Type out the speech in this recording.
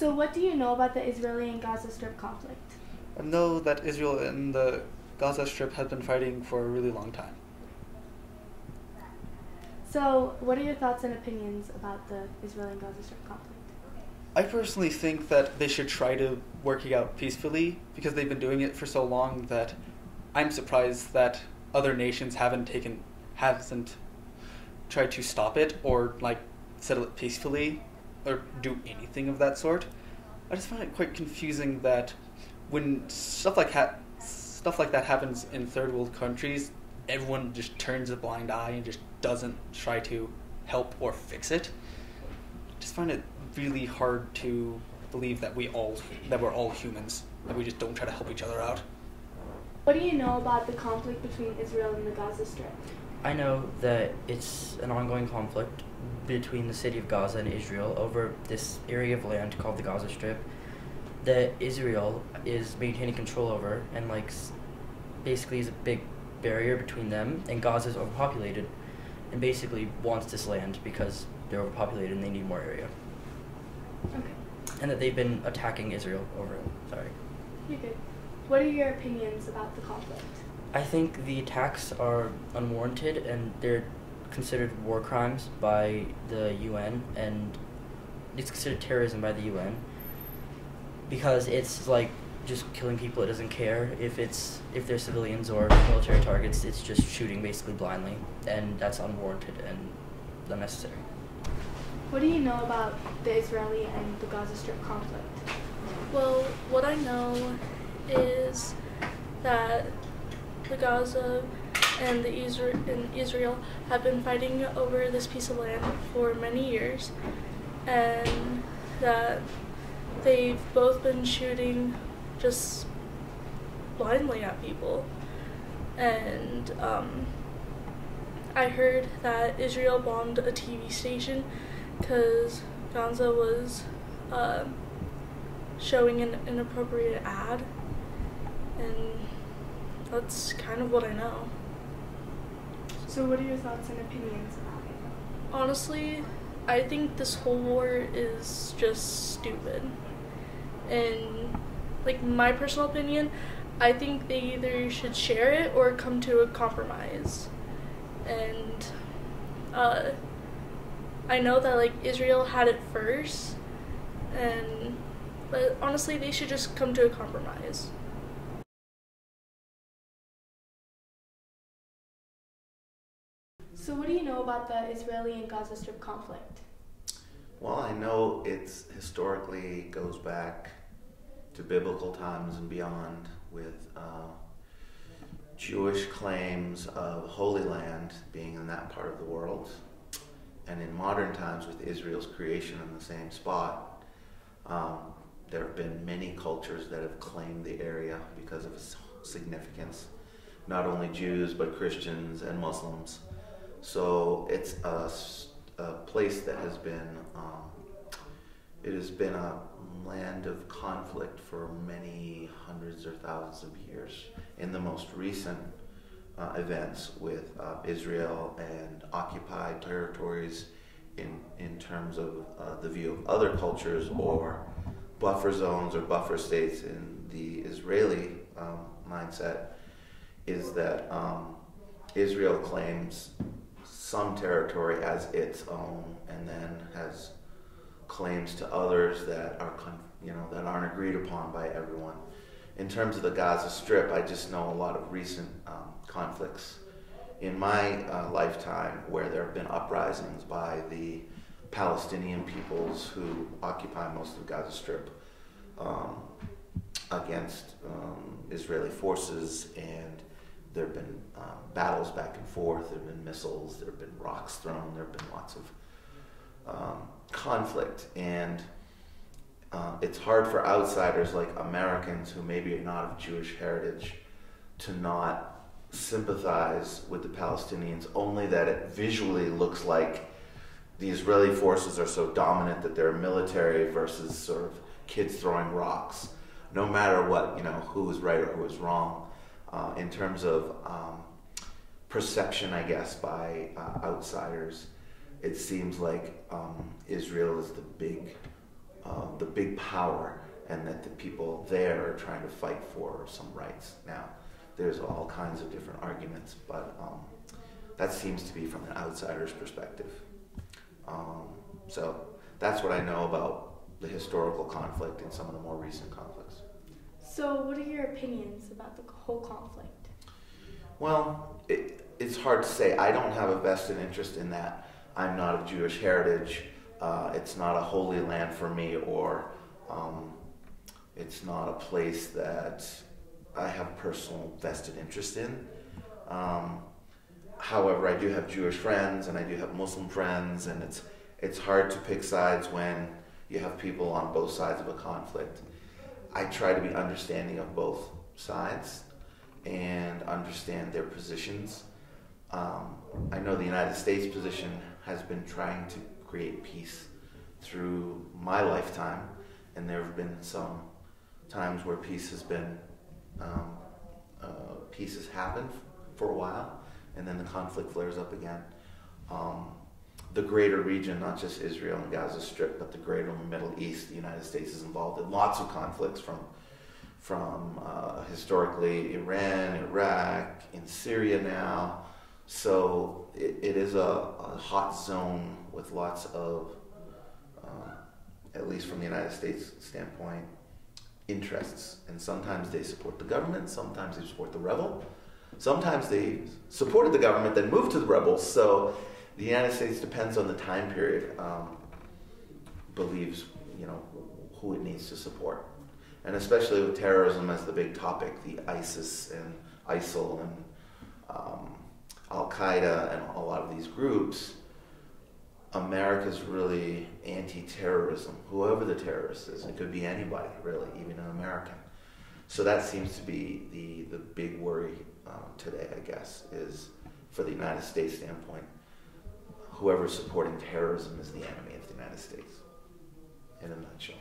So, what do you know about the Israeli and Gaza Strip conflict? I know that Israel and the Gaza Strip have been fighting for a really long time. So, what are your thoughts and opinions about the Israeli and Gaza Strip conflict? I personally think that they should try to work it out peacefully because they've been doing it for so long that I'm surprised that other nations haven't taken hasn't tried to stop it or like settle it peacefully or do anything of that sort. I just find it quite confusing that when stuff like ha- stuff like that happens in third world countries, everyone just turns a blind eye and just doesn't try to help or fix it. I just find it really hard to believe that we all that we're all humans that we just don't try to help each other out. What do you know about the conflict between Israel and the Gaza Strip? I know that it's an ongoing conflict between the city of Gaza and Israel over this area of land called the Gaza Strip that Israel is maintaining control over and like basically is a big barrier between them and Gaza is overpopulated and basically wants this land because they're overpopulated and they need more area. Okay. And that they've been attacking Israel over it. Sorry. You're good. What are your opinions about the conflict? I think the attacks are unwarranted and they're considered war crimes by the UN and it's considered terrorism by the UN because it's like just killing people it doesn't care if it's if they're civilians or military targets it's just shooting basically blindly and that's unwarranted and unnecessary What do you know about the Israeli and the Gaza Strip conflict? Well, what I know is that the Gaza and the Isra- Israel have been fighting over this piece of land for many years, and that they've both been shooting just blindly at people. And um, I heard that Israel bombed a TV station because Gaza was um showing an inappropriate ad, and that's kind of what I know. So, what are your thoughts and opinions about it? Honestly, I think this whole war is just stupid. And, like, my personal opinion, I think they either should share it or come to a compromise. And, uh, I know that, like, Israel had it first, and, but honestly, they should just come to a compromise. Know about the Israeli and Gaza Strip conflict? Well, I know it's historically goes back to biblical times and beyond with uh, Jewish claims of Holy Land being in that part of the world. And in modern times, with Israel's creation in the same spot, um, there have been many cultures that have claimed the area because of its significance. Not only Jews, but Christians and Muslims. So it's a place that has been, um, it has been a land of conflict for many hundreds or thousands of years. In the most recent uh, events with uh, Israel and occupied territories, in, in terms of uh, the view of other cultures or buffer zones or buffer states in the Israeli um, mindset, is that um, Israel claims some territory as its own, and then has claims to others that are you know that aren't agreed upon by everyone. In terms of the Gaza Strip, I just know a lot of recent um, conflicts in my uh, lifetime where there have been uprisings by the Palestinian peoples who occupy most of the Gaza Strip um, against um, Israeli forces, and there have been um, battles back and forth. There have been missiles. There have been rocks thrown. There have been lots of um, conflict, and uh, it's hard for outsiders like Americans who maybe are not of Jewish heritage to not sympathize with the Palestinians. Only that it visually looks like the Israeli forces are so dominant that they're military versus sort of kids throwing rocks. No matter what, you know, who is right or who is wrong, uh, in terms of um, perception, I guess, by uh, outsiders, it seems like um, Israel is the big uh, the big power, and that the people there are trying to fight for some rights. Now, there's all kinds of different arguments, but um, that seems to be from an outsider's perspective. Um, so that's what I know about the historical conflict and some of the more recent conflicts. So, what are your opinions about the whole conflict? Well, it, it's hard to say. I don't have a vested interest in that. I'm not of Jewish heritage. Uh, it's not a holy land for me, or um, it's not a place that I have personal vested interest in. Um, however, I do have Jewish friends and I do have Muslim friends, and it's it's hard to pick sides when you have people on both sides of a conflict. I try to be understanding of both sides and understand their positions. Um, I know the United States position has been trying to create peace through my lifetime, and there have been some times where peace has been um, uh, peace has happened for a while, and then the conflict flares up again. Um, the greater region, not just Israel and Gaza Strip, but the greater Middle East, the United States is involved in lots of conflicts from from uh, historically Iran, Iraq, in Syria now. So it, it is a, a, hot zone with lots of, uh, at least from the United States standpoint, interests. And sometimes they support the government, sometimes they support the rebel, sometimes they supported the government, then moved to the rebels. So the United States depends on the time period, um, believes, you know, who it needs to support. And especially with terrorism as the big topic, the ISIS and ISIL and um, Al Qaeda and a lot of these groups, America's really anti terrorism, whoever the terrorist is. It could be anybody, really, even an American. So that seems to be the, the big worry uh, today, I guess, is for the United States standpoint whoever's supporting terrorism is the enemy of the United States, in a nutshell.